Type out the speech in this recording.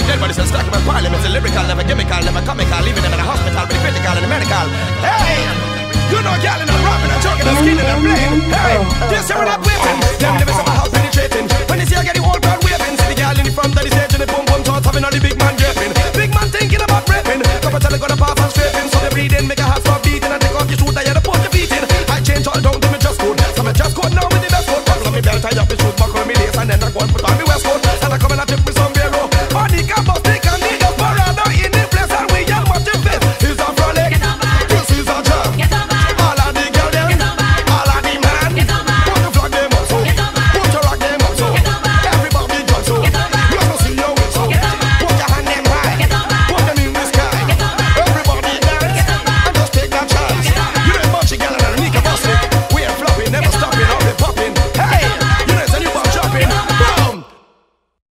take dead bodies and stack them in parliaments. A lyrical, never gimmickal, never comical. Leaving them in a hospital, but critical and medical. Hey! You know, gal and I'm robbing and choking and skinning and playing. Hey! This is what I'm waiting. Them living my house penetrating. When